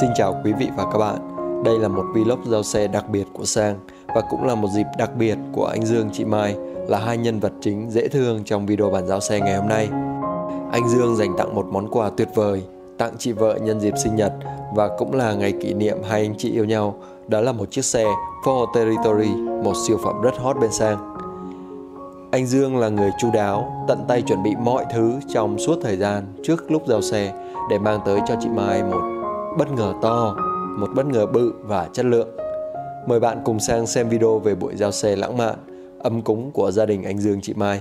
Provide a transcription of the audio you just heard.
Xin chào quý vị và các bạn. Đây là một vlog giao xe đặc biệt của Sang và cũng là một dịp đặc biệt của anh Dương chị Mai là hai nhân vật chính dễ thương trong video bản giao xe ngày hôm nay. Anh Dương dành tặng một món quà tuyệt vời tặng chị vợ nhân dịp sinh nhật và cũng là ngày kỷ niệm hai anh chị yêu nhau. Đó là một chiếc xe Ford Territory, một siêu phẩm rất hot bên Sang. Anh Dương là người chu đáo, tận tay chuẩn bị mọi thứ trong suốt thời gian trước lúc giao xe để mang tới cho chị Mai một bất ngờ to, một bất ngờ bự và chất lượng. Mời bạn cùng sang xem video về buổi giao xe lãng mạn, ấm cúng của gia đình anh Dương chị Mai.